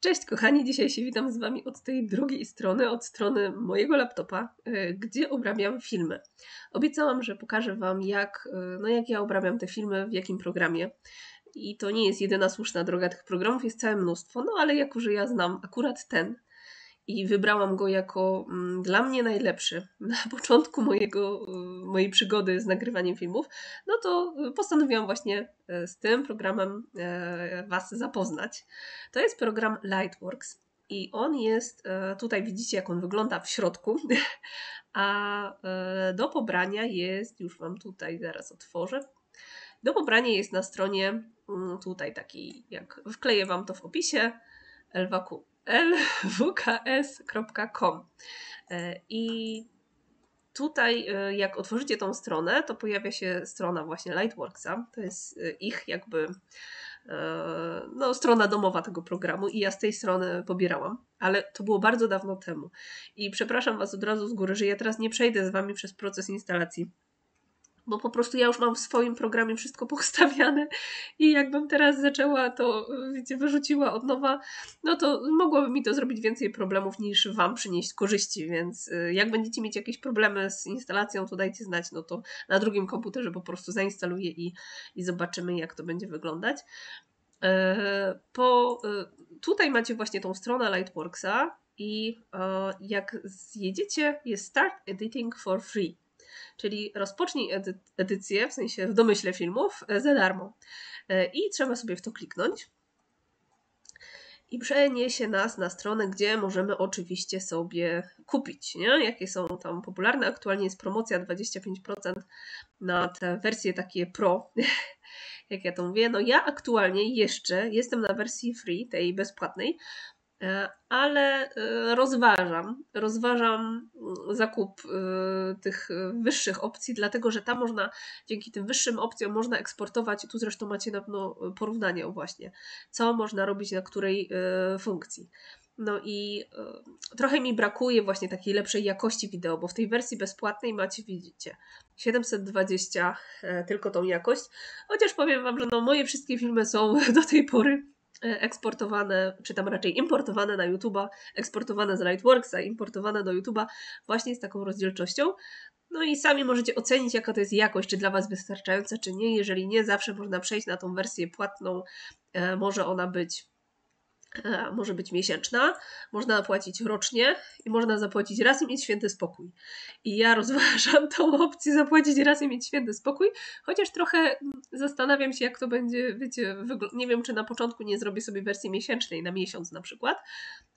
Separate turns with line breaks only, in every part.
Cześć kochani, dzisiaj się witam z Wami od tej drugiej strony, od strony mojego laptopa, e, gdzie obrabiam filmy. Obiecałam, że pokażę Wam, jak, e, no jak ja obrabiam te filmy, w jakim programie. I to nie jest jedyna słuszna droga tych programów, jest całe mnóstwo, no ale jako, że ja znam akurat ten, i wybrałam go jako mm, dla mnie najlepszy na początku mojego, y, mojej przygody z nagrywaniem filmów, no to y, postanowiłam właśnie y, z tym programem Was zapoznać. To jest program Lightworks i on jest, tutaj widzicie jak on wygląda w środku, a do pobrania jest, już Wam tutaj zaraz otworzę, do pobrania jest na stronie mm, tutaj takiej, jak wkleję Wam to w opisie, Elwaku lwks.com. E, I tutaj, e, jak otworzycie tą stronę, to pojawia się strona właśnie Lightworksa. To jest e, ich jakby no, strona domowa tego programu i ja z tej strony pobierałam, ale to było bardzo dawno temu. I przepraszam Was od razu z góry, że ja teraz nie przejdę z Wami przez proces instalacji bo po prostu ja już mam w swoim programie wszystko poustawiane i jakbym teraz zaczęła to, wiecie, wyrzuciła od nowa, no to mogłoby mi to zrobić więcej problemów niż Wam przynieść korzyści, więc y, jak będziecie mieć jakieś problemy z instalacją, to dajcie znać, no to na drugim komputerze po prostu zainstaluję i, i zobaczymy, jak to będzie wyglądać. E, po, y, tutaj macie właśnie tą stronę Lightworksa i e, jak zjedziecie, jest Start Editing for Free czyli rozpocznij edy edycję, w sensie w domyśle filmów, e, za darmo. E, I trzeba sobie w to kliknąć. I przeniesie nas na stronę, gdzie możemy oczywiście sobie kupić, nie? jakie są tam popularne. Aktualnie jest promocja 25% na te wersje takie pro, jak ja to mówię. No ja aktualnie jeszcze jestem na wersji free, tej bezpłatnej, ale e, rozważam, rozważam zakup e, tych wyższych opcji, dlatego że tam można, dzięki tym wyższym opcjom można eksportować, tu zresztą macie na pewno porównanie właśnie, co można robić na której funkcji. No i trochę mi brakuje właśnie takiej lepszej jakości wideo, bo w tej wersji bezpłatnej macie, widzicie, 720 tylko tą jakość, chociaż powiem Wam, że no moje wszystkie filmy są do tej pory E, eksportowane, czy tam raczej importowane na YouTube'a, eksportowane z Lightworksa, importowane do YouTube'a właśnie z taką rozdzielczością. No i sami możecie ocenić, jaka to jest jakość, czy dla Was wystarczająca, czy nie. Jeżeli nie, zawsze można przejść na tą wersję płatną. E, może ona być E, może być miesięczna, można płacić rocznie i można zapłacić raz i mieć święty spokój. I ja rozważam tą opcję zapłacić raz i mieć święty spokój, chociaż trochę zastanawiam się, jak to będzie, wiecie, nie wiem, czy na początku nie zrobię sobie wersji miesięcznej na miesiąc na przykład,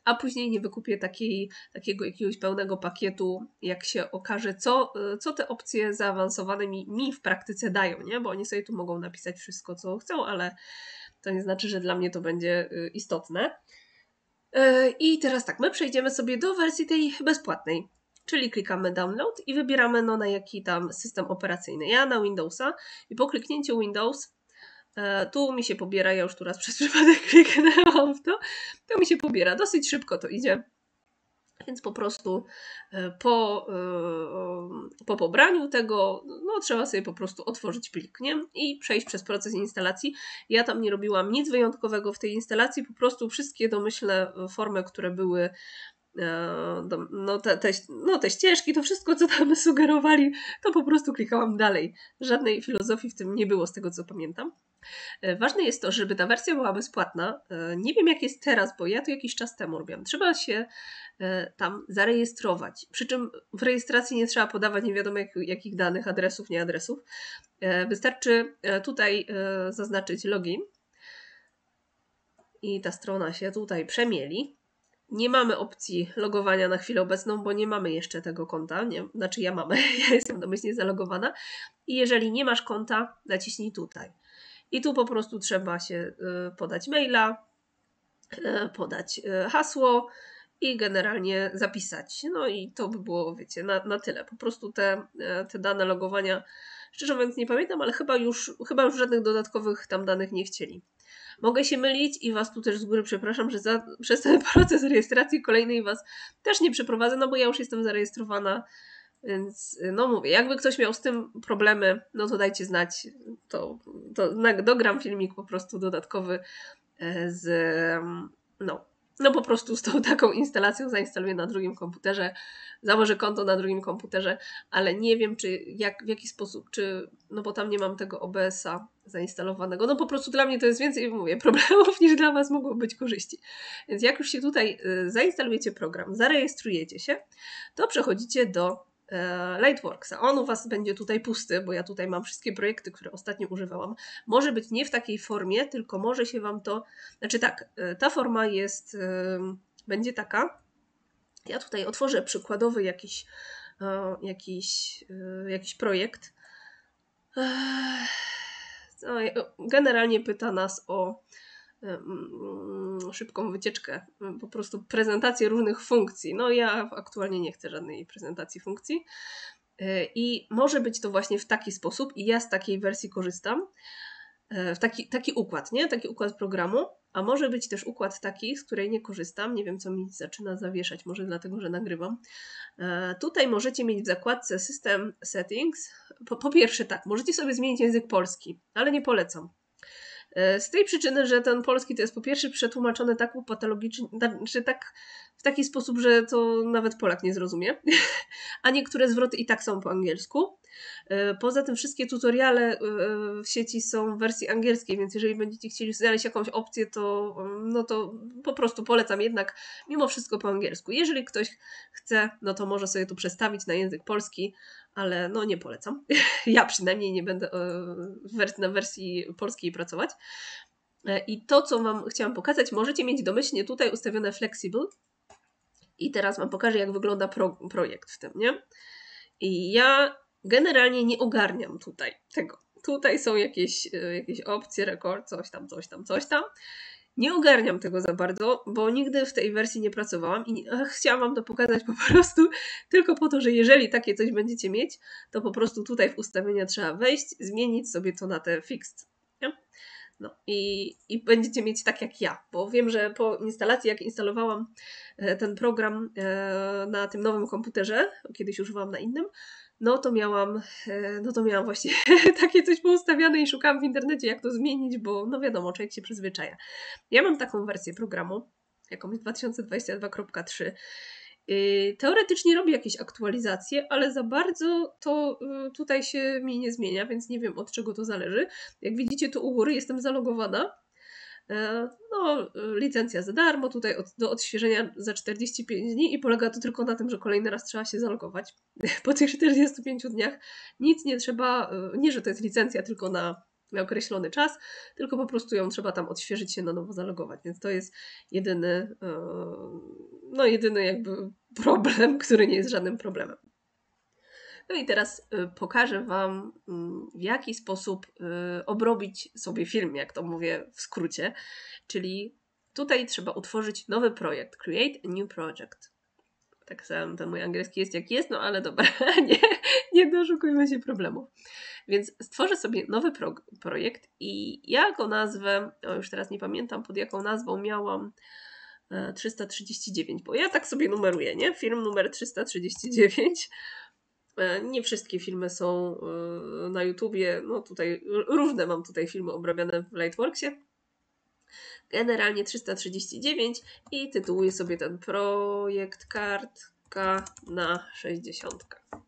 a później nie wykupię takiej, takiego jakiegoś pełnego pakietu, jak się okaże, co, co te opcje zaawansowane mi, mi w praktyce dają, nie? Bo oni sobie tu mogą napisać wszystko, co chcą, ale to nie znaczy, że dla mnie to będzie y, istotne. Y, I teraz tak, my przejdziemy sobie do wersji tej bezpłatnej, czyli klikamy download i wybieramy no na jaki tam system operacyjny. Ja na Windowsa i po kliknięciu Windows y, tu mi się pobiera, ja już tu raz przez przypadek kliknęłam w to, to mi się pobiera, dosyć szybko to idzie. Więc po prostu po, po pobraniu tego, no trzeba sobie po prostu otworzyć plik, nie? I przejść przez proces instalacji. Ja tam nie robiłam nic wyjątkowego w tej instalacji, po prostu wszystkie domyślne formy, które były e, no te, te, no te ścieżki, to wszystko, co tam sugerowali, to po prostu klikałam dalej. Żadnej filozofii w tym nie było, z tego co pamiętam. E, ważne jest to, żeby ta wersja była bezpłatna. E, nie wiem jak jest teraz, bo ja to jakiś czas temu robiłam. Trzeba się e, tam zarejestrować. Przy czym w rejestracji nie trzeba podawać nie wiadomo jak, jakich danych, adresów, nie adresów. Wystarczy tutaj zaznaczyć login i ta strona się tutaj przemieli. Nie mamy opcji logowania na chwilę obecną, bo nie mamy jeszcze tego konta. Nie, znaczy ja mamy, ja jestem domyślnie zalogowana. I jeżeli nie masz konta, naciśnij tutaj. I tu po prostu trzeba się y, podać maila, y, podać y, hasło i generalnie zapisać. No i to by było, wiecie, na, na tyle. Po prostu te, te dane logowania, szczerze mówiąc nie pamiętam, ale chyba już, chyba już żadnych dodatkowych tam danych nie chcieli. Mogę się mylić i Was tu też z góry przepraszam, że za, przez ten proces rejestracji kolejnej Was też nie przeprowadzę, no bo ja już jestem zarejestrowana więc no mówię, jakby ktoś miał z tym problemy, no to dajcie znać, to, to dogram filmik po prostu dodatkowy e, z, no, no po prostu z tą taką instalacją zainstaluję na drugim komputerze, założę konto na drugim komputerze, ale nie wiem, czy jak, w jaki sposób, czy, no bo tam nie mam tego OBS-a zainstalowanego. No po prostu dla mnie to jest więcej, mówię, problemów niż dla Was mogło być korzyści. Więc jak już się tutaj y, zainstalujecie program, zarejestrujecie się, to przechodzicie do e, Lightworksa. On u Was będzie tutaj pusty, bo ja tutaj mam wszystkie projekty, które ostatnio używałam. Może być nie w takiej formie, tylko może się Wam to... Znaczy tak, e, ta forma jest... Będzie taka. Ja tutaj otworzę przykładowy jakiś, e, jakiś, jakiś projekt. Generalnie pyta nas o szybką wycieczkę, po prostu prezentację różnych funkcji. No ja aktualnie nie chcę żadnej prezentacji funkcji. E, I może być to właśnie w taki sposób, i ja z takiej wersji korzystam, e, w taki, taki układ, nie? Taki układ programu, a może być też układ taki, z której nie korzystam. Nie wiem, co mi zaczyna zawieszać, może dlatego, że nagrywam. E, tutaj możecie mieć w zakładce System Settings. Po, po pierwsze, tak, możecie sobie zmienić język polski, ale nie polecam. E, z tej przyczyny, że ten polski to jest po pierwsze przetłumaczony tak patologicznie, czy tak w taki sposób, że to nawet Polak nie zrozumie, a niektóre zwroty i tak są po angielsku. E, poza tym wszystkie tutoriale e, w sieci są w wersji angielskiej, więc jeżeli będziecie chcieli znaleźć jakąś opcję, to, no to po prostu polecam jednak mimo wszystko po angielsku. Jeżeli ktoś chce, no to może sobie tu przestawić na język polski, ale no nie polecam. Ja przynajmniej nie będę e, na wersji polskiej pracować. I to, co Wam chciałam pokazać, możecie mieć domyślnie tutaj ustawione flexible. I teraz Wam pokażę, jak wygląda pro, projekt w tym, nie? I ja generalnie nie ogarniam tutaj tego. Tutaj są jakieś, e, jakieś opcje, rekord, coś tam, coś tam, coś tam. Nie ogarniam tego za bardzo, bo nigdy w tej wersji nie pracowałam i chciałam Wam to pokazać po prostu tylko po to, że jeżeli takie coś będziecie mieć, to po prostu tutaj w ustawienia trzeba wejść, zmienić sobie to na te fixed. Nie? No i, i będziecie mieć tak jak ja, bo wiem, że po instalacji, jak instalowałam e, ten program e, na tym nowym komputerze, kiedyś używałam na innym, no to miałam, e, no to miałam właśnie takie coś poustawiane i szukałam w internecie, jak to zmienić, bo no wiadomo, człowiek się przyzwyczaja. Ja mam taką wersję programu, jakąś 2022.3. Teoretycznie robi jakieś aktualizacje, ale za bardzo to y, tutaj się mi nie zmienia, więc nie wiem od czego to zależy. Jak widzicie, tu u góry jestem zalogowana no, licencja za darmo, tutaj od, do odświeżenia za 45 dni i polega to tylko na tym, że kolejny raz trzeba się zalogować. Po tych 45 dniach nic nie trzeba, e, nie że to jest licencja tylko na, na określony czas, tylko po prostu ją trzeba tam odświeżyć się na nowo zalogować, więc to jest jedyny, e, no jedyny jakby problem, który nie jest żadnym problemem. No i teraz y, pokażę Wam, mm, w jaki sposób y, obrobić sobie film, jak to mówię w skrócie. Czyli tutaj trzeba utworzyć nowy projekt. Create a new project. Tak sam ten mój angielski jest jak jest, no ale dobra, nie, nie doszukujmy się problemu. Więc stworzę sobie nowy pro projekt i ja go nazwę, już teraz nie pamiętam pod jaką nazwą miałam, 339, e, bo ja tak sobie numeruję, nie? Film numer 339. E, nie wszystkie filmy są e, na YouTubie. No tutaj różne mam tutaj filmy obrabiane w Lightworksie. Generalnie 339 i tytułuję sobie ten projekt kartka na 60.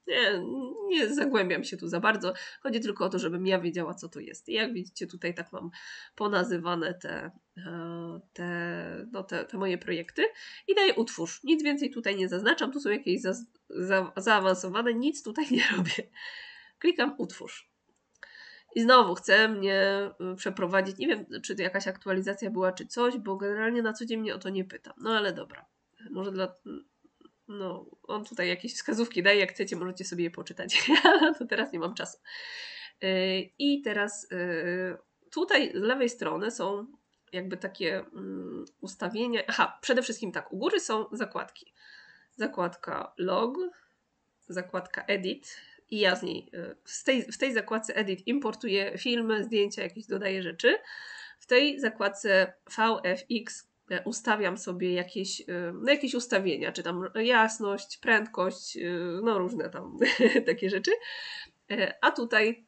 Nie, nie zagłębiam się tu za bardzo. Chodzi tylko o to, żebym ja wiedziała, co to jest. I jak widzicie, tutaj tak mam ponazywane te, e, te, no te, te moje projekty. I daję utwórz. Nic więcej tutaj nie zaznaczam. Tu są jakieś za, za, zaawansowane. Nic tutaj nie robię. Klikam utwórz. I znowu chcę mnie y, przeprowadzić. Nie wiem, czy to jakaś aktualizacja była, czy coś, bo generalnie na co dzień mnie o to nie pytam. No ale dobra. Może dla, no, on tutaj jakieś wskazówki daje, jak chcecie, możecie sobie je poczytać. to teraz nie mam czasu. Y, I teraz y, tutaj z lewej strony są jakby takie mm, ustawienia. Aha, przede wszystkim tak, u góry są zakładki. Zakładka log, zakładka edit i ja z niej, y, z tej, w tej zakładce edit importuję filmy, zdjęcia, jakieś dodaję rzeczy. W tej zakładce VFX ustawiam sobie jakieś, e, no jakieś ustawienia, czy tam jasność, prędkość, e, no różne tam takie rzeczy. A tutaj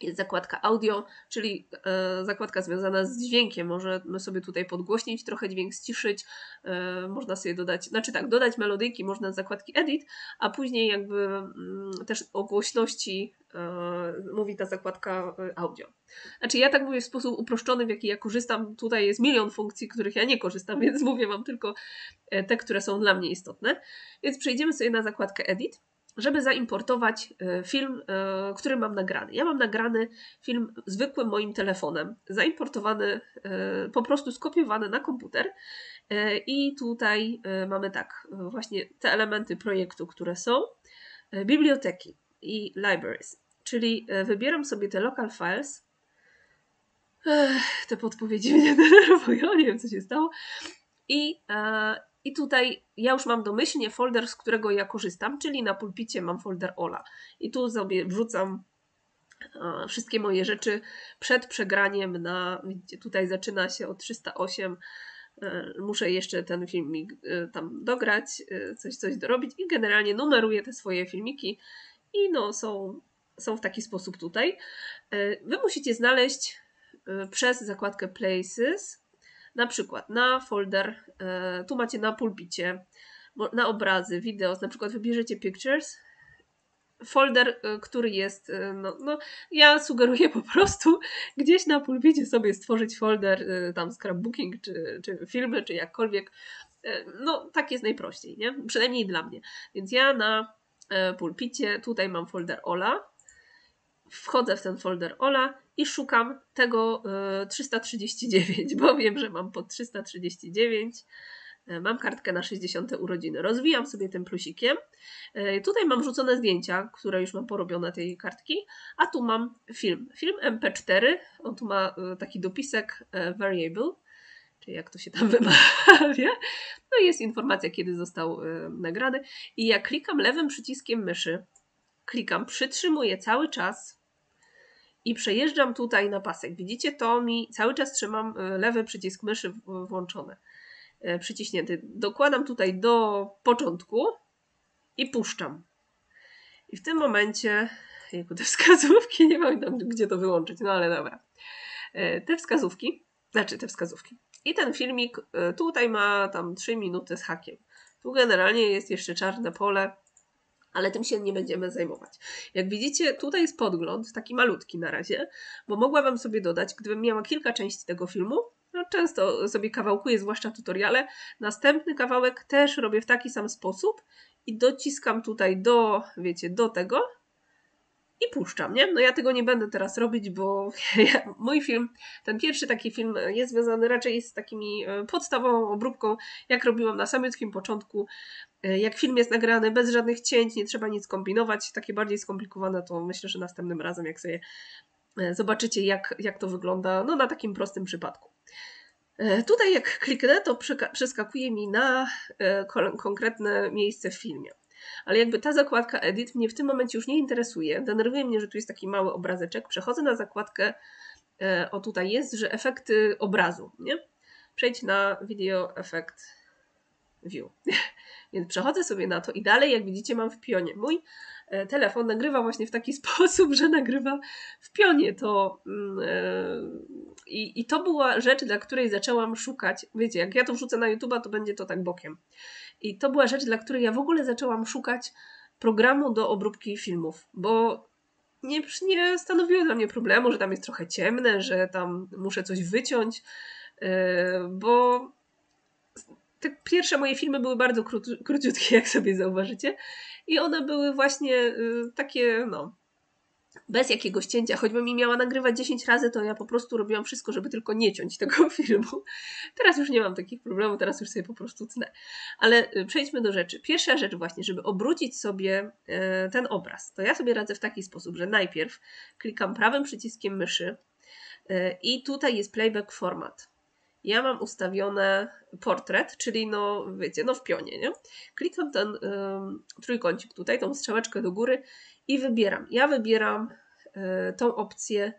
jest zakładka audio, czyli e, zakładka związana z dźwiękiem. Możemy sobie tutaj podgłośnić, trochę dźwięk ściszyć, e, można sobie dodać, znaczy tak, dodać melodyjki można z zakładki edit, a później jakby mm, też o głośności e, mówi ta zakładka audio. Znaczy ja tak mówię w sposób uproszczony, w jaki ja korzystam. Tutaj jest milion funkcji, których ja nie korzystam, więc mówię Wam tylko te, które są dla mnie istotne. Więc przejdziemy sobie na zakładkę edit żeby zaimportować e, film, e, który mam nagrany. Ja mam nagrany film zwykłym moim telefonem, zaimportowany, e, po prostu skopiowany na komputer. I tutaj mamy tak, właśnie te elementy projektu, które są, biblioteki i libraries. Czyli wybieram sobie te local files. Te podpowiedzi mnie denerwują, nie wiem co się stało. I i tutaj ja już mam domyślnie folder, z którego ja korzystam, czyli na pulpicie mam folder Ola. I tu sobie wrzucam e, wszystkie moje rzeczy przed przegraniem na, widzicie, tutaj zaczyna się od 308. E, muszę jeszcze ten filmik e, tam dograć, coś, coś dorobić i generalnie numeruję te swoje filmiki i no są, są w taki sposób tutaj. Wy musicie znaleźć przez zakładkę Places na przykład na folder, e, tu macie na pulpicie, na obrazy, wideo, na przykład wybierzecie Pictures, folder, e, który jest, e, no, no ja sugeruję po prostu gdzieś na pulpicie sobie stworzyć folder tam scrapbooking, czy, czy filmy, czy jakkolwiek. No tak jest najprościej, nie? Przynajmniej dla mnie. Więc ja na pulpicie, tutaj mam folder Ola, wchodzę w ten folder Ola i szukam tego 339, e, bo wiem, że mam pod 339. E, mam kartkę na 60 urodziny. Rozwijam sobie tym plusikiem. E, tutaj mam rzucone zdjęcia, które już mam porobione tej kartki, a tu mam film. Film MP4. On tu ma taki dopisek variable, czyli jak to się tam wymawia. No i jest informacja, kiedy został nagrany. I jak klikam lewym przyciskiem myszy, klikam, przytrzymuję cały czas i przejeżdżam tutaj na pasek. Widzicie, to mi cały czas trzymam e, lewy przycisk myszy włączony, e, przyciśnięty. Dokładam tutaj do początku i puszczam. I w tym momencie, jako te wskazówki, nie pamiętam gdzie to wyłączyć, no ale dobra. E, te wskazówki, znaczy te wskazówki. I ten filmik tutaj ma tam 3 minuty z hakiem. Tu generalnie jest jeszcze czarne pole ale tym się nie będziemy zajmować. Jak widzicie, tutaj jest podgląd, taki malutki na razie, bo mogłabym sobie dodać, gdybym miała kilka części tego filmu, no często sobie kawałkuję, zwłaszcza tutoriale, następny kawałek też robię w taki sam sposób i dociskam tutaj do, wiecie, do tego i puszczam, nie? No ja tego nie będę teraz robić, bo mój film, ten pierwszy taki film jest związany raczej z takimi e, podstawową obróbką, jak robiłam na samym początku. E, jak film jest nagrany bez żadnych cięć, nie trzeba nic kombinować, takie bardziej skomplikowane, to myślę, że następnym razem, jak sobie e, zobaczycie, jak, jak to wygląda, no na takim prostym przypadku. Tutaj jak kliknę, to przeskakuje mi na konkretne miejsce w filmie ale jakby ta zakładka edit mnie w tym momencie już nie interesuje. Denerwuje mnie, że tu jest taki mały obrazeczek. Przechodzę na zakładkę, e, o tutaj jest, że efekty obrazu, nie? Przejdź na video effect view. Więc przechodzę sobie na to i dalej, jak widzicie, mam w pionie. Mój e, telefon nagrywa właśnie w taki sposób, że nagrywa w pionie to. Mm, e, I, I to była rzecz, dla której zaczęłam szukać. Wiecie, jak ja to wrzucę na YouTube, to będzie to tak bokiem. I to była rzecz, dla której ja w ogóle zaczęłam szukać programu do obróbki filmów, bo nie, nie stanowiło dla mnie problemu, że tam jest trochę ciemne, że tam muszę coś wyciąć, yy, bo te pierwsze moje filmy były bardzo króciutkie, jak sobie zauważycie, i one były właśnie yy, takie, no, bez jakiegoś cięcia, choćbym mi miała nagrywać 10 razy, to ja po prostu robiłam wszystko, żeby tylko nie ciąć tego filmu. Teraz już nie mam takich problemów, teraz już sobie po prostu tnę. Ale y, przejdźmy do rzeczy. Pierwsza rzecz właśnie, żeby obrócić sobie y, ten obraz, to ja sobie radzę w taki sposób, że najpierw klikam prawym przyciskiem myszy y, i tutaj jest playback format. Ja mam ustawione portret, czyli no wiecie, no w pionie, nie? Klikam ten trójkącik tutaj, tą strzałeczkę do góry i wybieram. Ja wybieram y, tą opcję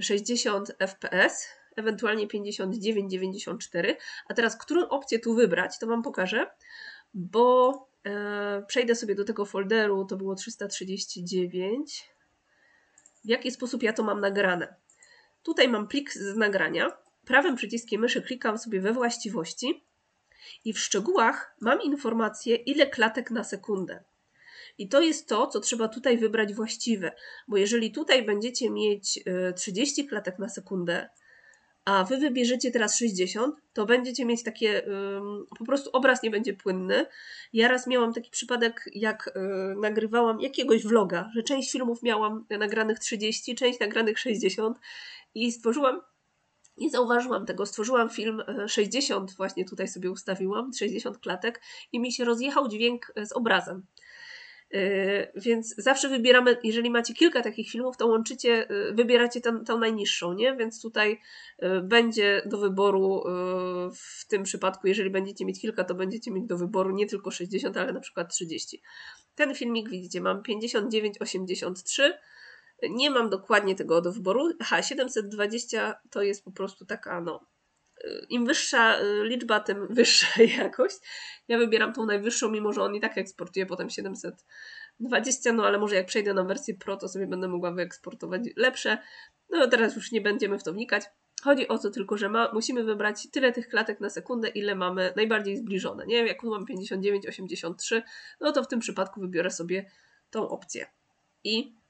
60 fps, ewentualnie 59-94. A teraz, którą opcję tu wybrać, to Wam pokażę, bo y, przejdę sobie do tego folderu, to było 339. w jaki sposób ja to mam nagrane. Tutaj mam plik z nagrania. Prawym przyciskiem myszy klikam sobie we właściwości i w szczegółach mam informację, ile klatek na sekundę. I to jest to, co trzeba tutaj wybrać właściwe, bo jeżeli tutaj będziecie mieć 30 e, klatek na sekundę, a wy wybierzecie teraz 60, to będziecie mieć takie, po prostu obraz nie będzie płynny. Ja raz miałam taki przypadek, jak y, nagrywałam jakiegoś vloga, że część filmów miałam nagranych 30, część nagranych 60 i stworzyłam nie zauważyłam tego. Stworzyłam film 60, e, właśnie tutaj sobie ustawiłam, 60 klatek i mi się rozjechał dźwięk e, z obrazem. E, więc zawsze wybieramy, jeżeli macie kilka takich filmów, to łączycie, wybieracie tę, tę najniższą, nie? Więc tutaj będzie do wyboru w tym przypadku, jeżeli będziecie mieć kilka, to będziecie mieć do wyboru nie tylko 60, ale na przykład 30. Ten filmik widzicie, mam 59,83 nie mam dokładnie tego do wyboru. Aha, 720 to jest po prostu taka, no, y, im wyższa y, liczba, tym wyższa jakość. Ja wybieram tą najwyższą, mimo że on i tak eksportuje potem 720, no ale może jak przejdę na wersję Pro, to sobie będę mogła wyeksportować lepsze. No teraz już nie będziemy w to wnikać. Chodzi o to tylko, że ma, musimy wybrać tyle tych klatek na sekundę, ile mamy najbardziej zbliżone. Nie wiem, jak mam 59, 83, no to w tym przypadku wybiorę sobie tą opcję. I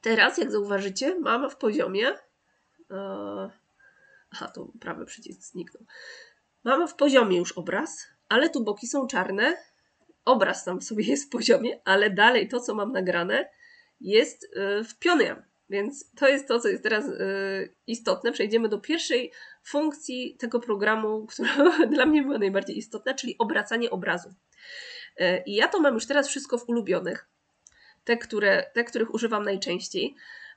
Teraz, jak zauważycie, mam w poziomie. E, aha, to prawy przycisk zniknął. Mamy w poziomie już obraz, ale tu boki są czarne. Obraz tam sobie jest w poziomie, ale dalej to, co mam nagrane, jest e, w pionie. Więc to jest to, co jest teraz e, istotne. Przejdziemy do pierwszej funkcji tego programu, która dla mnie była najbardziej istotna, czyli obracanie obrazu. I ja to mam już teraz wszystko w ulubionych te, które, te których używam najczęściej.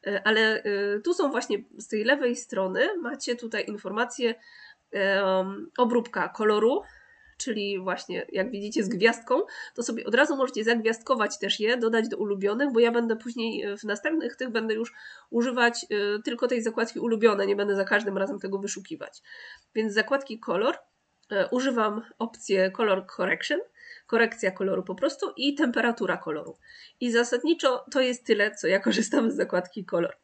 E, ale e, tu są właśnie z tej lewej strony, macie tutaj informację um, obróbka koloru, czyli właśnie jak widzicie z gwiazdką, to sobie od razu możecie zagwiazdkować też je, dodać do ulubionych, bo ja będę później e, w następnych tych będę już używać tylko tej zakładki ulubione, nie będę za każdym razem tego wyszukiwać. Więc zakładki kolor używam opcję Color Correction, korekcja koloru po prostu i temperatura koloru. I zasadniczo to jest tyle, co ja korzystam z zakładki kolor.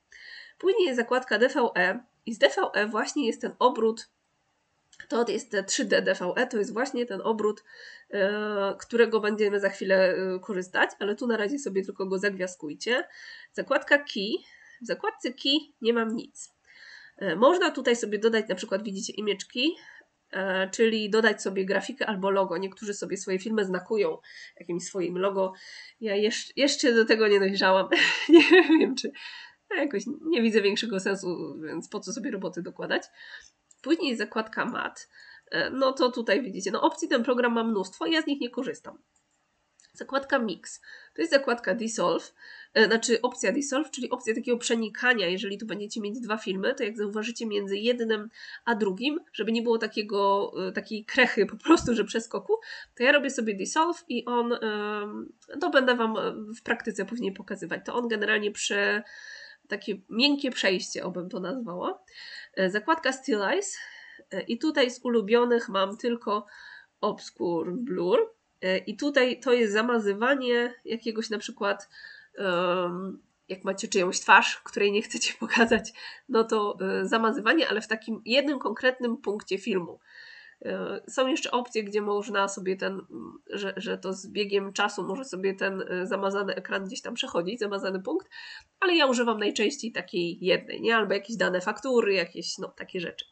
Później jest zakładka DVE i z DVE właśnie jest ten obrót, to jest te 3D DVE, to jest właśnie ten obrót, e, którego będziemy za chwilę e, korzystać, ale tu na razie sobie tylko go zagwiazdkujcie. Zakładka Key, w zakładce Key nie mam nic. E, można tutaj sobie dodać, na przykład widzicie E, czyli dodać sobie grafikę albo logo. Niektórzy sobie swoje filmy znakują jakimś swoim logo. Ja jeszcze, jeszcze do tego nie dojrzałam. nie wiem, czy jakoś nie widzę większego sensu, więc po co sobie roboty dokładać. Później zakładka mat. E, no to tutaj widzicie, no opcji ten program ma mnóstwo, ja z nich nie korzystam. Zakładka Mix. To jest zakładka Dissolve, e, znaczy opcja Dissolve, czyli opcja takiego przenikania. Jeżeli tu będziecie mieć dwa filmy, to jak zauważycie między jednym a drugim, żeby nie było takiego, e, takiej krechy po prostu, że przeskoku, to ja robię sobie Dissolve i on, to będę Wam w praktyce później pokazywać. To on generalnie prze, takie miękkie przejście, obym to nazwała. E, zakładka Stylize i tutaj z ulubionych mam tylko Obscure Blur I tutaj to jest zamazywanie jakiegoś na przykład, jak macie czyjąś twarz, której nie chcecie pokazać, no to e, zamazywanie, ale w takim jednym konkretnym punkcie filmu. E, są jeszcze opcje, gdzie można sobie ten, że, że to z biegiem czasu może sobie ten zamazany ekran gdzieś tam przechodzić, zamazany punkt, ale ja używam najczęściej takiej jednej, nie? Albo jakieś dane faktury, jakieś no, takie rzeczy.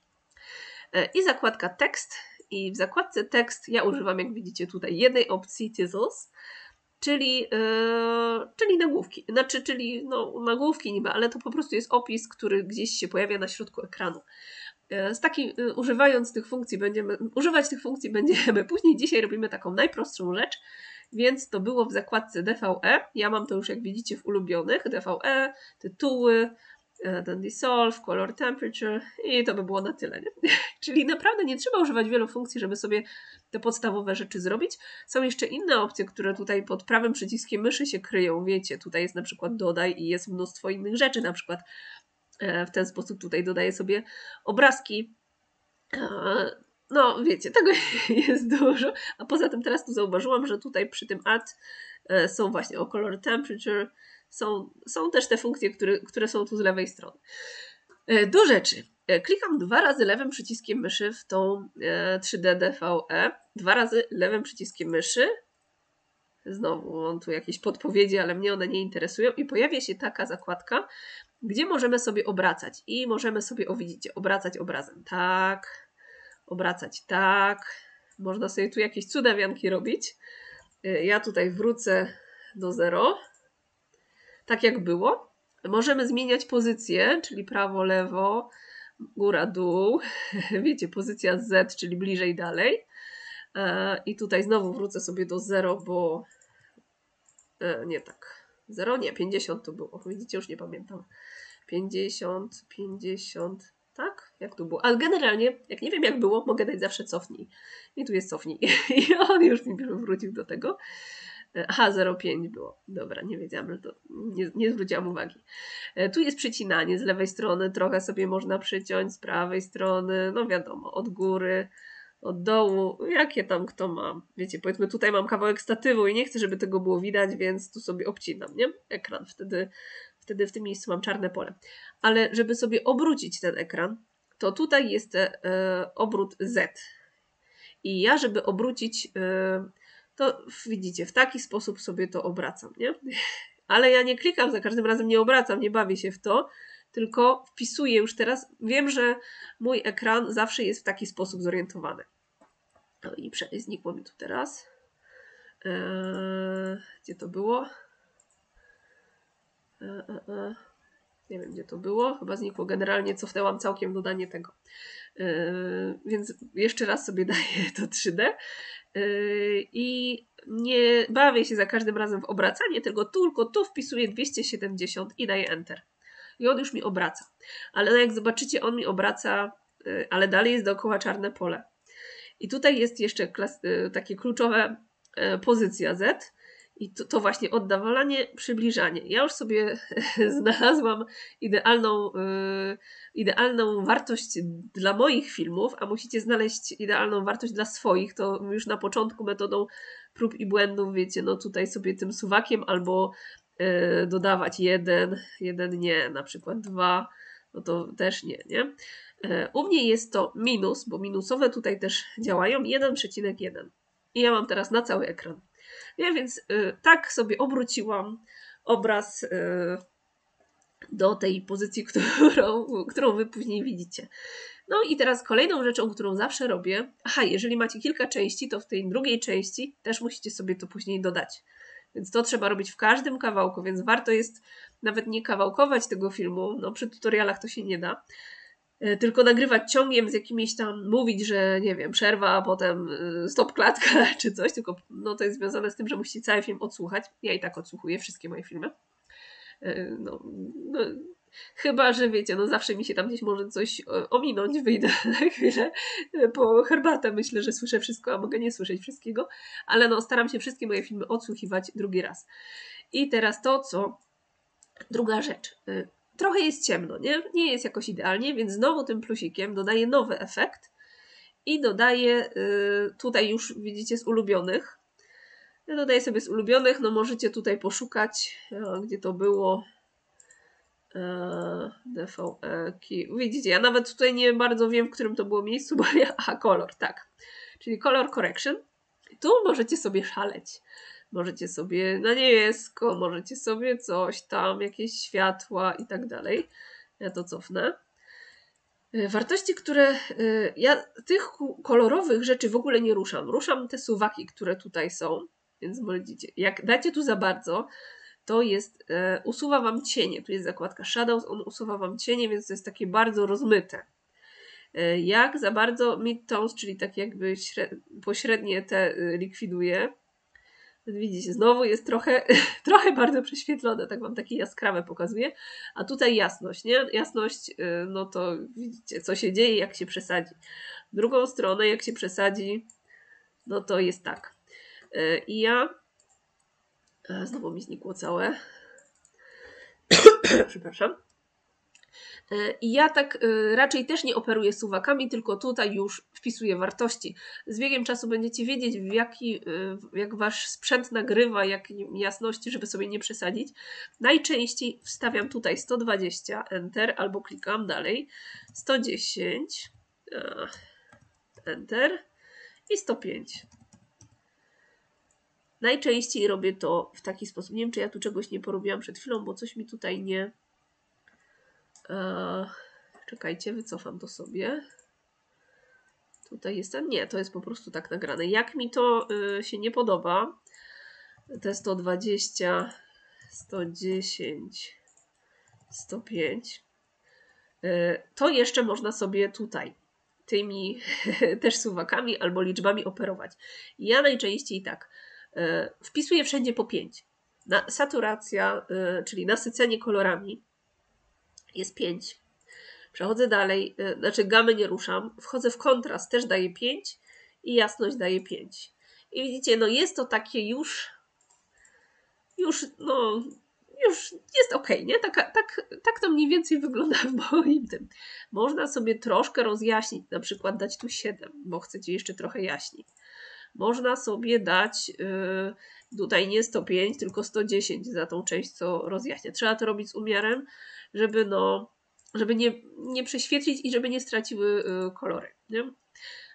I zakładka tekst i w zakładce tekst ja używam, jak widzicie tutaj, jednej opcji Titles, czyli, yy, czyli nagłówki. Znaczy, czyli no, nagłówki niby, ale to po prostu jest opis, który gdzieś się pojawia na środku ekranu. Yy, z takiej, yy, używając tych funkcji będziemy, używać tych funkcji będziemy później. Dzisiaj robimy taką najprostszą rzecz, więc to było w zakładce DVE. Ja mam to już, jak widzicie, w ulubionych. DVE, tytuły, E, ten dissolve, color temperature i to by było na tyle. Nie? Czyli naprawdę nie trzeba używać wielu funkcji, żeby sobie te podstawowe rzeczy zrobić. Są jeszcze inne opcje, które tutaj pod prawym przyciskiem myszy się kryją. Wiecie, tutaj jest na przykład dodaj i jest mnóstwo innych rzeczy. Na przykład e, w ten sposób tutaj dodaję sobie obrazki. E, no, wiecie, tego jest dużo. A poza tym teraz tu zauważyłam, że tutaj przy tym add są właśnie o color temperature, są, są też te funkcje, które, które są tu z lewej strony. Do rzeczy. Klikam dwa razy lewym przyciskiem myszy w tą 3D DVE, dwa razy lewym przyciskiem myszy. Znowu mam tu jakieś podpowiedzi, ale mnie one nie interesują. I pojawia się taka zakładka, gdzie możemy sobie obracać. I możemy sobie, o widzicie, obracać obrazem. Tak, obracać tak. Można sobie tu jakieś cudawianki robić. Ja tutaj wrócę do 0. Tak jak było. Możemy zmieniać pozycję, czyli prawo, lewo, góra, dół. Wiecie, pozycja Z, czyli bliżej, dalej. E, I tutaj znowu wrócę sobie do 0, bo e, nie tak. 0, nie, 50 to było. Widzicie, już nie pamiętam. 50, 50, tak? Jak tu było? Ale generalnie, jak nie wiem jak było, mogę dać zawsze cofnij. I tu jest cofnij. I on już mi wrócił do tego. Aha, 0,5 było. Dobra, nie wiedziałam, że to nie, nie zwróciłam uwagi. E, tu jest przycinanie z lewej strony, trochę sobie można przyciąć z prawej strony, no wiadomo, od góry, od dołu, jakie tam kto ma. Wiecie, powiedzmy tutaj mam kawałek statywu i nie chcę, żeby tego było widać, więc tu sobie obcinam, nie? Ekran, wtedy, wtedy w tym miejscu mam czarne pole. Ale żeby sobie obrócić ten ekran, to tutaj jest e, obrót Z. I ja, żeby obrócić, e, to widzicie, w taki sposób sobie to obracam, nie? Ale ja nie klikam za każdym razem, nie obracam, nie bawię się w to, tylko wpisuję już teraz. Wiem, że mój ekran zawsze jest w taki sposób zorientowany. No i znikło mi tu teraz. Eee, gdzie to było? Eee, eee, nie wiem, gdzie to było. Chyba znikło. Generalnie cofnęłam całkiem dodanie tego. Więc jeszcze raz sobie daję to 3D. I nie bawię się za każdym razem w obracanie, tylko tylko tu wpisuję 270 i daję Enter. I on już mi obraca. Ale jak zobaczycie, on mi obraca, ale dalej jest dookoła czarne pole. I tutaj jest jeszcze y, takie kluczowe pozycja Z. I to, to, właśnie oddawalanie, przybliżanie. Ja już sobie znalazłam idealną, yy, idealną wartość dla moich filmów, a musicie znaleźć idealną wartość dla swoich. To już na początku metodą prób i błędów, wiecie, no tutaj sobie tym suwakiem albo yy, dodawać jeden, jeden nie, na przykład dwa, no to też nie, nie? E, u mnie jest to minus, bo minusowe tutaj też działają, 1,1. I ja mam teraz na cały ekran. Ja więc y, tak sobie obróciłam obraz y, do tej pozycji, którą, którą wy później widzicie. No i teraz kolejną rzeczą, którą zawsze robię, aha, jeżeli macie kilka części, to w tej drugiej części też musicie sobie to później dodać. Więc to trzeba robić w każdym kawałku, więc warto jest nawet nie kawałkować tego filmu, no przy tutorialach to się nie da, tylko nagrywać ciągiem z jakimiś tam, mówić, że nie wiem, przerwa, a potem e, stop klatka czy coś, tylko no, to jest związane z tym, że musicie cały film odsłuchać. Ja i tak odsłuchuję wszystkie moje filmy. E, no, no, chyba, że wiecie, no zawsze mi się tam gdzieś może coś ominąć, wyjdę na chwilę po herbatę, myślę, że słyszę wszystko, a mogę nie słyszeć wszystkiego, ale no staram się wszystkie moje filmy odsłuchiwać drugi raz. I teraz to, co druga rzecz trochę jest ciemno, nie? Nie jest jakoś idealnie, więc znowu tym plusikiem dodaję nowy efekt i dodaję y, tutaj już widzicie z ulubionych. Ja dodaję sobie z ulubionych, no możecie tutaj poszukać, gdzie to było. DVE Widzicie, ja nawet tutaj nie bardzo wiem, w którym to było miejscu, bo ja, aha, kolor, tak. Czyli color correction. Tu możecie sobie szaleć. Możecie sobie na niebiesko, możecie sobie coś tam, jakieś światła i tak dalej. Ja to cofnę. E, wartości, które e, ja tych kolorowych rzeczy w ogóle nie ruszam. Ruszam te suwaki, które tutaj są, więc widzicie, jak dacie tu za bardzo, to jest, e, usuwa Wam cienie. Tu jest zakładka Shadows, on usuwa Wam cienie, więc to jest takie bardzo rozmyte. Jak za bardzo midtones, czyli tak jakby pośrednie te likwiduje, Widzicie, znowu jest trochę, trochę bardzo prześwietlone, tak wam takie jaskrawe pokazuje. A tutaj jasność, nie? Jasność, y, no to widzicie, co się dzieje, jak się przesadzi. Drugą stronę, jak się przesadzi, no to jest tak. Y, I ja. Znowu mi znikło całe. Przepraszam. I ja tak raczej też nie operuję suwakami, tylko tutaj już wpisuję wartości. Z biegiem czasu będziecie wiedzieć, w jaki, jak wasz sprzęt nagrywa, jak jasności, żeby sobie nie przesadzić. Najczęściej wstawiam tutaj 120, Enter, albo klikam dalej. 110, Enter i 105. Najczęściej robię to w taki sposób. Nie wiem, czy ja tu czegoś nie porobiłam przed chwilą, bo coś mi tutaj nie. Eee, czekajcie, wycofam to sobie. Tutaj jest ten. Nie, to jest po prostu tak nagrane. Jak mi to y, się nie podoba, te 120, 110, 105, y, to jeszcze można sobie tutaj tymi też suwakami albo liczbami operować. Ja najczęściej tak E, wpisuję wszędzie po 5. Na, saturacja, e, czyli nasycenie kolorami jest 5. Przechodzę dalej, e, znaczy gamy nie ruszam. Wchodzę w kontrast, też daję 5 i jasność daje 5. I widzicie, no jest to takie już, już, no, już jest ok, nie? Tak, tak, tak to mniej więcej wygląda w moim tym. Można sobie troszkę rozjaśnić, na przykład dać tu 7, bo chcecie jeszcze trochę jaśniej można sobie dać y, tutaj nie 105, tylko 110 za tą część, co rozjaśnia. Trzeba to robić z umiarem, żeby no, żeby nie, nie prześwietlić i żeby nie straciły y, kolory. Nie?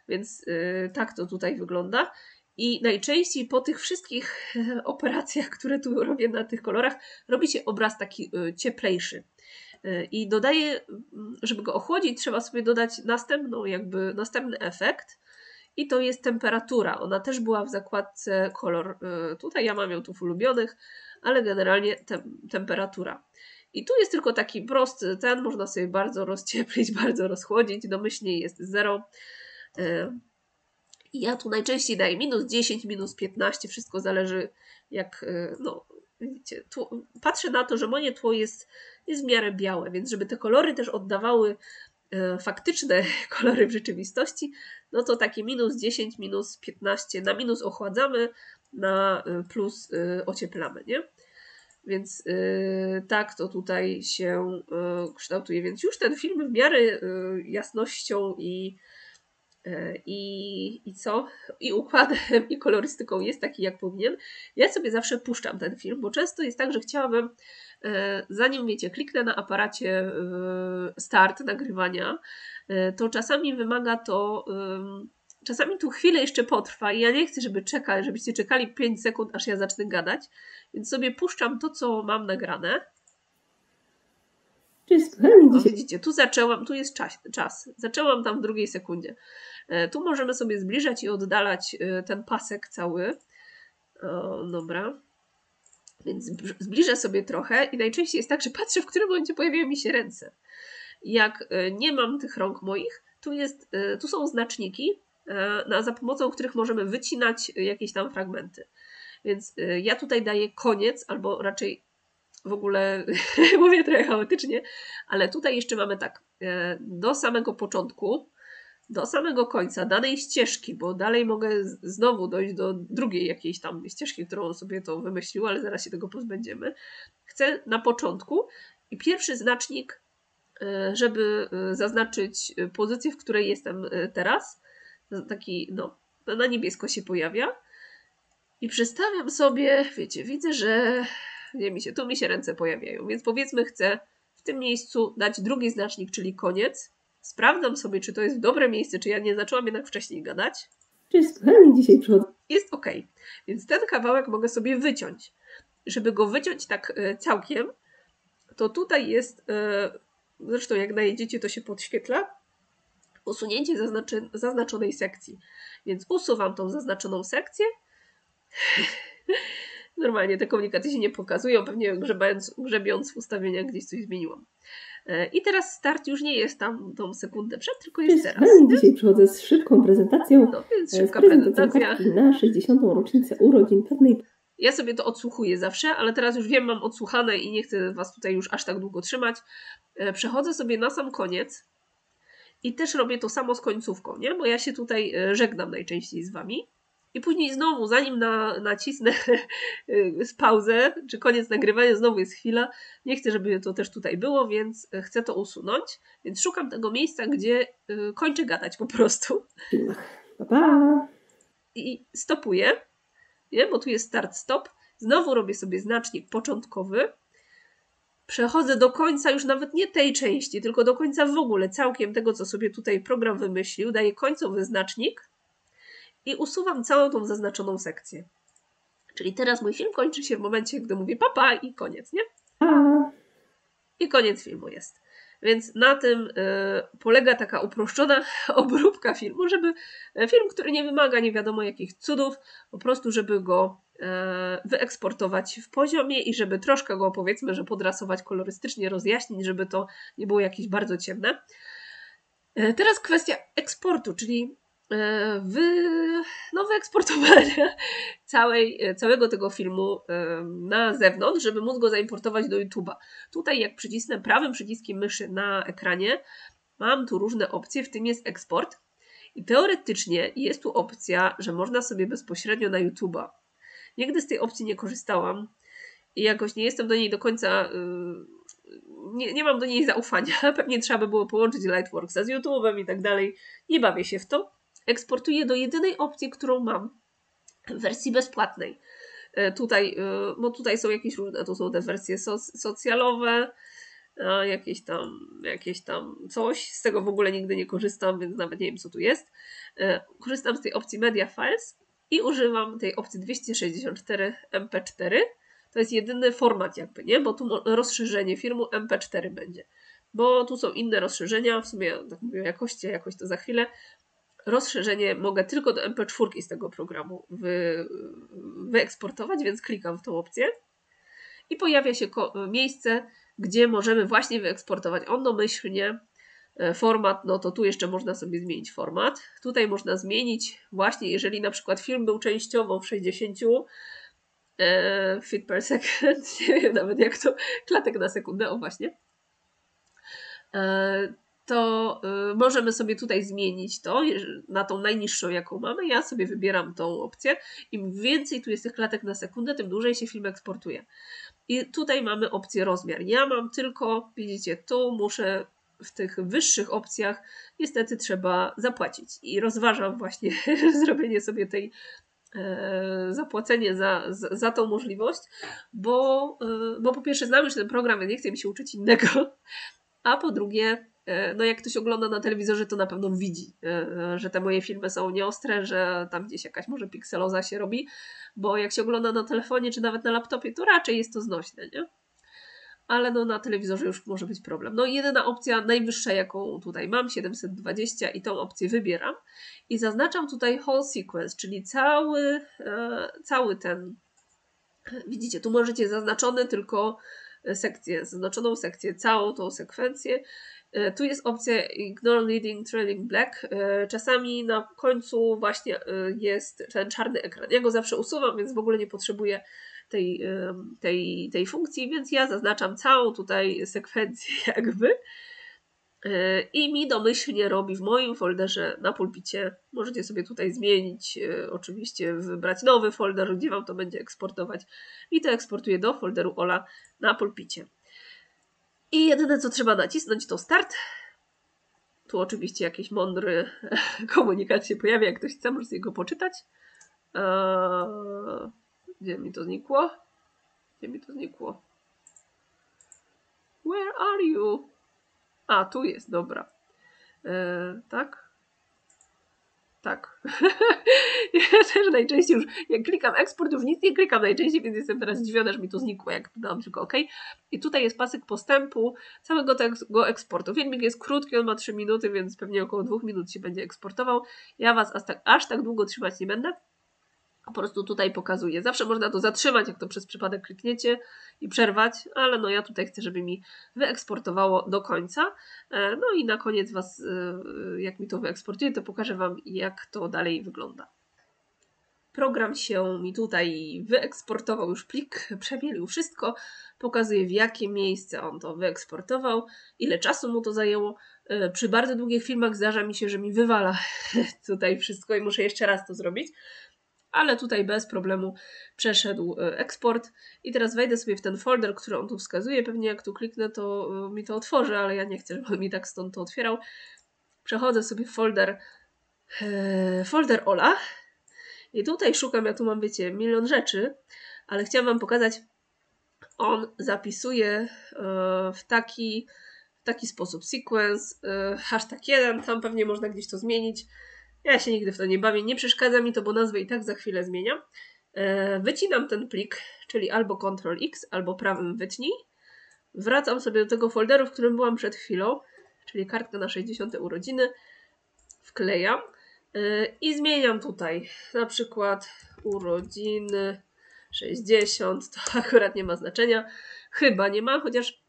Więc y, tak to tutaj wygląda. I najczęściej po tych wszystkich operacjach, które tu robię na tych kolorach, robi się obraz taki cieplejszy. I dodaję, żeby go ochłodzić, trzeba sobie dodać następną, jakby następny efekt i to jest temperatura. Ona też była w zakładce kolor. Y, tutaj ja mam ją tu w ulubionych, ale generalnie tem temperatura. I tu jest tylko taki prosty ten, można sobie bardzo rozcieplić, bardzo rozchłodzić, domyślnie jest 0. Y, ja tu najczęściej daję minus 10, minus 15, wszystko zależy jak, y, no widzicie, patrzę na to, że moje tło jest, jest w miarę białe, więc żeby te kolory też oddawały faktyczne kolory w rzeczywistości, no to takie minus 10, minus 15, na minus ochładzamy, na e, plus e, ocieplamy, nie? Więc tak to tutaj się kształtuje. Więc już ten film w miarę jasnością i, i, i co? I układem, i kolorystyką jest taki, jak powinien. Ja sobie zawsze puszczam ten film, bo często jest tak, że chciałabym E, zanim wiecie, kliknę na aparacie e, start nagrywania, e, to czasami wymaga to czasami tu chwilę jeszcze potrwa i ja nie chcę, żeby czekać, żebyście czekali 5 sekund, aż ja zacznę gadać, więc sobie puszczam to, co mam nagrane. No, widzicie, tu zaczęłam, tu jest czas, czas. Zaczęłam tam w drugiej sekundzie. Tu możemy sobie zbliżać i oddalać ten pasek cały. O, dobra. Więc zbliżę sobie trochę i najczęściej jest tak, że patrzę, w którym momencie pojawiają mi się ręce. Jak e, nie mam tych rąk moich, tu, jest, e, tu są znaczniki, e, za pomocą których możemy wycinać jakieś tam fragmenty. Więc ja tutaj daję koniec, albo raczej w ogóle mówię trochę chaotycznie, ale tutaj jeszcze mamy tak, do samego początku do samego końca danej ścieżki, bo dalej mogę znowu dojść do drugiej jakiejś tam ścieżki, którą sobie to wymyślił, ale zaraz się tego pozbędziemy. Chcę na początku i pierwszy znacznik, e, żeby e, zaznaczyć pozycję, w której jestem e, teraz, taki, no, na niebiesko się pojawia. I przestawiam sobie, wiecie, widzę, że nie mi się, tu mi się ręce pojawiają, więc powiedzmy chcę w tym miejscu dać drugi znacznik, czyli koniec Sprawdzam sobie, czy to jest dobre miejsce, czy ja nie zaczęłam jednak wcześniej gadać.
Cześć, kochani, dzisiaj przychodzę.
Jest ok. Więc ten kawałek mogę sobie wyciąć. Żeby go wyciąć tak e, całkiem, to tutaj jest, e, zresztą jak najedziecie, to się podświetla, usunięcie zaznaczonej sekcji. Więc usuwam tą zaznaczoną sekcję. Normalnie te komunikacje się nie pokazują, pewnie grzebając, grzebiąc w ustawieniach gdzieś coś zmieniłam. E, I teraz start już nie jest tam tą sekundę przed, tylko jest teraz.
Ja dzisiaj przychodzę z szybką prezentacją. No, więc e, szybka prezentacja. Na 60. rocznicę urodzin pewnej.
Ja sobie to odsłuchuję zawsze, ale teraz już wiem, mam odsłuchane i nie chcę Was tutaj już aż tak długo trzymać. E, przechodzę sobie na sam koniec i też robię to samo z końcówką, nie? Bo ja się tutaj żegnam najczęściej z Wami. I później znowu, zanim na, nacisnę z pauzę, czy koniec nagrywania, znowu jest chwila. Nie chcę, żeby to też tutaj było, więc chcę to usunąć. Więc szukam tego miejsca, gdzie y, kończę gadać po prostu.
Pa, pa.
I stopuję, nie? bo tu jest start, stop. Znowu robię sobie znacznik początkowy. Przechodzę do końca już nawet nie tej części, tylko do końca w ogóle całkiem tego, co sobie tutaj program wymyślił. Daję końcowy znacznik i usuwam całą tą zaznaczoną sekcję. Czyli teraz mój film kończy się w momencie, gdy mówię papa i koniec, nie? I koniec filmu jest. Więc na tym y, polega taka uproszczona obróbka filmu, żeby e, film, który nie wymaga nie wiadomo jakich cudów, po prostu, żeby go y, wyeksportować w poziomie i żeby troszkę go powiedzmy, że podrasować kolorystycznie, rozjaśnić, żeby to nie było jakieś bardzo ciemne. Y, teraz kwestia eksportu, czyli E, w, no, wyeksportowania całej, całego tego filmu na zewnątrz, żeby móc go zaimportować do YouTube'a. Tutaj jak przycisnę prawym przyciskiem myszy na ekranie, mam tu różne opcje, w tym jest eksport. I teoretycznie jest tu opcja, że można sobie bezpośrednio na YouTube'a. Nigdy z tej opcji nie korzystałam i jakoś nie jestem do niej do końca nie, nie mam do niej zaufania. Pewnie trzeba by było połączyć Lightworksa z YouTube'em i tak dalej. Nie bawię się w to eksportuję do jedynej opcji, którą mam w wersji bezpłatnej. E, tutaj, e, bo tutaj są jakieś różne, to są te wersje socjalowe, jakieś tam, jakieś tam coś. Z tego w ogóle nigdy nie korzystam, więc nawet nie wiem, co tu jest. E, korzystam z tej opcji Media Files i używam tej opcji 264 MP4. To jest jedyny format jakby, nie? Bo tu rozszerzenie filmu MP4 będzie. Bo tu są inne rozszerzenia, w sumie tak mówię o jakości, jakoś to za chwilę rozszerzenie mogę tylko do MP4 z tego programu wy, wyeksportować, więc klikam w tą opcję i pojawia się miejsce, gdzie możemy właśnie wyeksportować on domyślnie e, format, no to tu jeszcze można sobie zmienić format. Tutaj można zmienić właśnie, jeżeli na przykład film był częściowo w 60 e, feet per second, nie wiem nawet jak to, klatek na sekundę, o właśnie. E, to y, możemy sobie tutaj zmienić to na tą najniższą, jaką mamy. Ja sobie wybieram tą opcję. Im więcej tu jest tych klatek na sekundę, tym dłużej się film eksportuje. I tutaj mamy opcję rozmiar. Ja mam tylko, widzicie, tu muszę w tych wyższych opcjach niestety trzeba zapłacić. I rozważam właśnie zrobienie sobie tej e, zapłacenie za, za, za tą możliwość, bo, e, bo po pierwsze znam już ten program, więc nie chcę mi się uczyć innego, a po drugie no jak ktoś ogląda na telewizorze, to na pewno widzi, e, e, że te moje filmy są nieostre, że tam gdzieś jakaś może pikseloza się robi, bo jak się ogląda na telefonie czy nawet na laptopie, to raczej jest to znośne, nie? Ale no na telewizorze już może być problem. No jedyna opcja najwyższa, jaką tutaj mam, 720 i tą opcję wybieram i zaznaczam tutaj whole sequence, czyli cały, cały ten, widzicie, tu możecie zaznaczone tylko sekcję, zaznaczoną sekcję, całą tą sekwencję E, tu jest opcja Ignore Leading Trailing Black. E, czasami na końcu właśnie e, jest ten czarny ekran. Ja go zawsze usuwam, więc w ogóle nie potrzebuję tej, tej, tej funkcji, więc ja zaznaczam całą tutaj sekwencję jakby i mi domyślnie robi w moim folderze na pulpicie. Możecie sobie tutaj zmienić, oczywiście wybrać nowy folder, gdzie Wam to będzie eksportować i to eksportuję do folderu Ola na pulpicie. I jedyne co trzeba nacisnąć to start. Tu oczywiście jakiś mądry komunikat się pojawia, jak ktoś chce, może sobie go poczytać. Eee, gdzie mi to znikło? Gdzie mi to znikło? Where are you? A, tu jest, dobra. Eee, tak? Tak. ja też najczęściej już, jak klikam eksport, już nic nie klikam najczęściej, więc jestem teraz zdziwiona, że mi to znikło, jak dałam tylko OK. I tutaj jest pasek postępu całego tego eksportu. Filmik jest krótki, on ma 3 minuty, więc pewnie około 2 minut się będzie eksportował. Ja Was aż tak, aż tak długo trzymać nie będę po prostu tutaj pokazuję. Zawsze można to zatrzymać, jak to przez przypadek klikniecie i przerwać, ale no ja tutaj chcę, żeby mi wyeksportowało do końca. E, no i na koniec Was, e, jak mi to wyeksportuje, to pokażę Wam, jak to dalej wygląda. Program się mi tutaj wyeksportował już plik, przemielił wszystko, pokazuje w jakie miejsce on to wyeksportował, ile czasu mu to zajęło. E, przy bardzo długich filmach zdarza mi się, że mi wywala tutaj wszystko i muszę jeszcze raz to zrobić ale tutaj bez problemu przeszedł e, eksport. I teraz wejdę sobie w ten folder, który on tu wskazuje, pewnie jak tu kliknę to e, mi to otworzy, ale ja nie chcę, żeby mi tak stąd to otwierał. Przechodzę sobie w folder e, folder Ola. I tutaj szukam, ja tu mam wiecie milion rzeczy, ale chciałam wam pokazać on zapisuje w taki w taki sposób. Sequence, hashtag 1, tam pewnie można gdzieś to zmienić, ja się nigdy w to nie bawię, nie przeszkadza mi to, bo nazwę i tak za chwilę zmieniam. E, wycinam ten plik, czyli albo Ctrl X, albo prawym wytnij. Wracam sobie do tego folderu, w którym byłam przed chwilą, czyli kartkę na 60 urodziny. Wklejam e, i zmieniam tutaj na przykład urodziny 60, to akurat nie ma znaczenia. Chyba nie ma, chociaż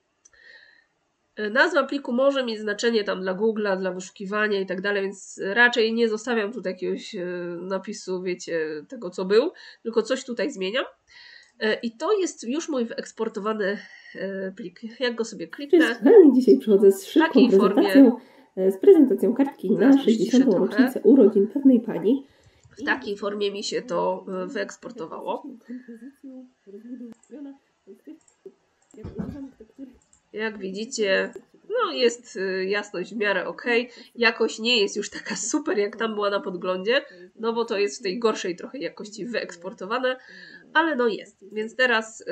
nazwa pliku może mieć znaczenie tam dla Google'a, dla wyszukiwania i tak dalej, więc raczej nie zostawiam tu jakiegoś e, napisu, wiecie, tego co był, tylko coś tutaj zmieniam. E, I to jest już mój wyeksportowany plik. Jak go sobie kliknę.
Cześć, dzisiaj przychodzę z szybką prezentacją, formie, z prezentacją kartki na 60. rocznicę urodzin pewnej pani.
W takiej formie mi się to wyeksportowało. Jak widzicie, no jest y, jasność w miarę ok. Jakość nie jest już taka super, jak tam była na podglądzie, no bo to jest w tej gorszej trochę jakości wyeksportowane, ale no jest. Więc teraz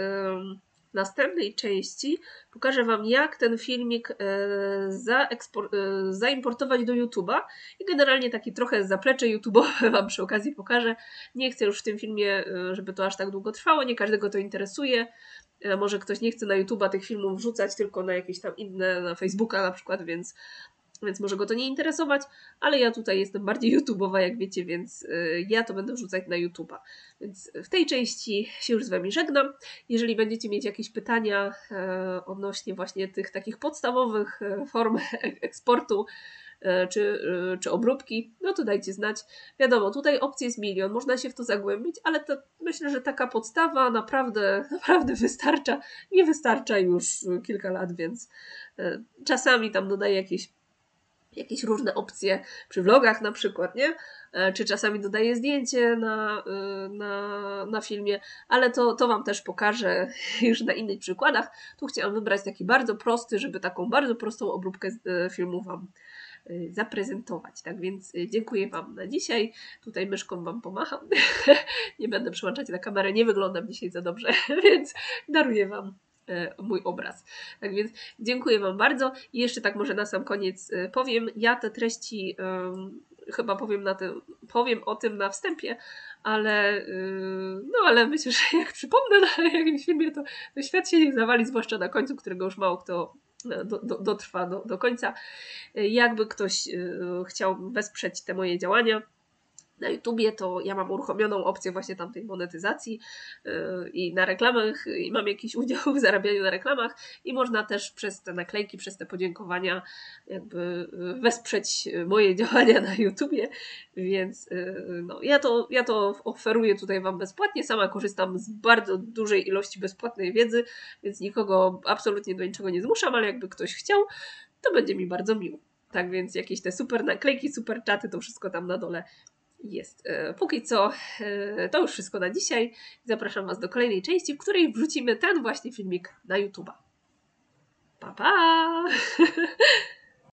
w następnej części pokażę Wam, jak ten filmik e, e, zaimportować do YouTube'a i generalnie taki trochę zaplecze YouTube'owe Wam przy okazji pokażę. Nie chcę już w tym filmie, żeby to aż tak długo trwało, nie każdego to interesuje. E, może ktoś nie chce na YouTube'a tych filmów wrzucać, tylko na jakieś tam inne, na Facebooka na przykład, więc, więc może go to nie interesować, ale ja tutaj jestem bardziej YouTube'owa, jak wiecie, więc e, ja to będę wrzucać na YouTube'a. Więc w tej części się już z Wami żegnam. Jeżeli będziecie mieć jakieś pytania e, odnośnie właśnie tych takich podstawowych form eksportu, E, czy, e, czy obróbki, no to dajcie znać. Wiadomo, tutaj opcji jest milion, można się w to zagłębić, ale to myślę, że taka podstawa naprawdę, naprawdę wystarcza. Nie wystarcza już kilka lat, więc e, czasami tam dodaję jakieś jakieś różne opcje przy vlogach na przykład, nie? Czy czasami dodaję zdjęcie na, na, na filmie, ale to, to Wam też pokażę już na innych przykładach. Tu chciałam wybrać taki bardzo prosty, żeby taką bardzo prostą obróbkę filmu Wam zaprezentować. Tak więc y, dziękuję Wam na dzisiaj. Tutaj myszką Wam pomacham. nie będę przyłączać na kamerę, nie wyglądam dzisiaj za dobrze, więc daruję Wam y, mój obraz. Tak więc dziękuję Wam bardzo i jeszcze tak może na sam koniec powiem, ja te treści chyba powiem, na tym, powiem o tym na wstępie, ale no ale myślę, że jak przypomnę na jakimś filmie, to, to świat się nie zawali, zwłaszcza na końcu, którego już mało kto do, do, dotrwa do, do końca. Jakby ktoś y, chciał wesprzeć te moje działania, na YouTubie, to ja mam uruchomioną opcję właśnie tamtej monetyzacji yy, i na reklamach, i mam jakiś udział w zarabianiu na reklamach i można też przez te naklejki, przez te podziękowania jakby yy, wesprzeć moje działania na YouTubie, więc yy, no, ja, to, ja to oferuję tutaj Wam bezpłatnie, sama korzystam z bardzo dużej ilości bezpłatnej wiedzy, więc nikogo absolutnie do niczego nie zmuszam, ale jakby ktoś chciał, to będzie mi bardzo miło. Tak więc jakieś te super naklejki, super czaty, to wszystko tam na dole jest. E, póki co e, to już wszystko na dzisiaj. Zapraszam Was do kolejnej części, w której wrzucimy ten właśnie filmik na YouTube'a. Pa, pa!